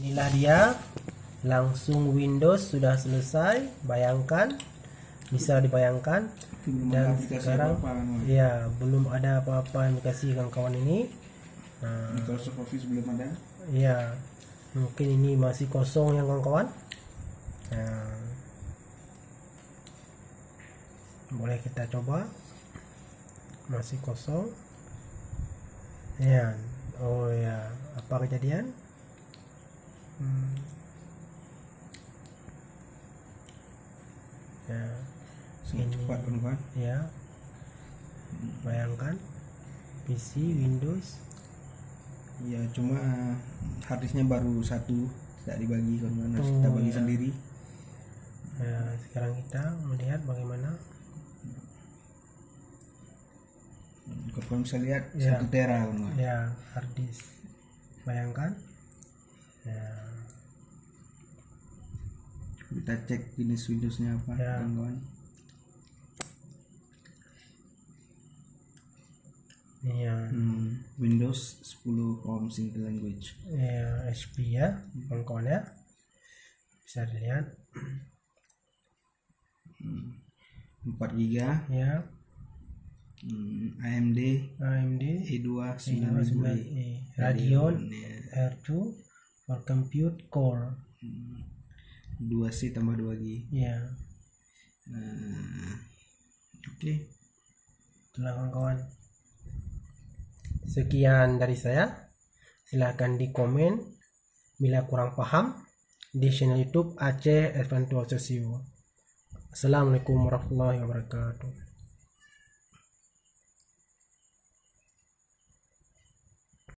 inilah dia. Langsung Windows sudah selesai. Bayangkan. Bisa dibayangkan. Belum dan sekarang kan, ya belum ada apa-apa yang dikasih kawan-kawan ini. Nah, Microsoft Office belum ada. Ya mungkin ini masih kosong ya kawan-kawan. Nah, boleh kita coba. Masih kosong. Ya oh ya apa kejadian Hmm. ya. Ini. cepat kan kawan ya. Bayangkan. PC Windows. Ya cuma harddisknya baru satu tidak dibagi. Kan harus kita Oh, bagi ya. sendiri. Ya sekarang kita melihat bagaimana. Kalau kawan bisa lihat Ya. satu tera kan ya hard disk bayangkan ya. Kita cek jenis Windowsnya apa Ya. kan kawan ini ya, Hmm, Windows 10 Home Single Language. Ya HP ya kawan-kawan ya bisa dilihat. 4 GB ya hmm, AMD AMD E2 9 9000 Radeon ya. R2 for compute core. 2C tambah 2G ya. Nah, oke. Itulah kawan-kawan. Sekian dari saya. Silahkan di komen bila kurang paham di channel youtube Aceh Adventure Association Assalamualaikum warahmatullahi wabarakatuh